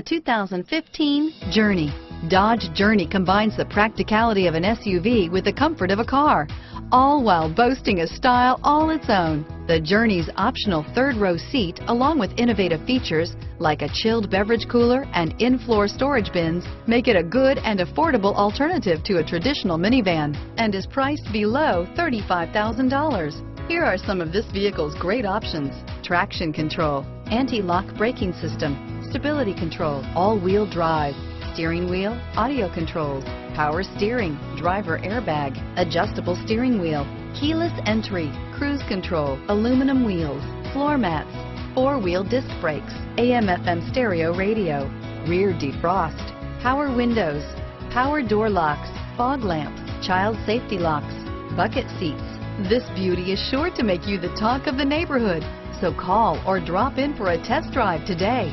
The 2015 Journey. Dodge Journey combines the practicality of an SUV with the comfort of a car, all while boasting a style all its own. The Journey's optional third row seat, along with innovative features like a chilled beverage cooler and in-floor storage bins, make it a good and affordable alternative to a traditional minivan and is priced below $35,000. Here are some of this vehicle's great options. Traction control, anti-lock braking system, stability control, all-wheel drive, steering wheel, audio controls, power steering, driver airbag, adjustable steering wheel, keyless entry, cruise control, aluminum wheels, floor mats, four-wheel disc brakes, AM FM stereo radio, rear defrost, power windows, power door locks, fog lamps, child safety locks, bucket seats. This beauty is sure to make you the talk of the neighborhood. So call or drop in for a test drive today.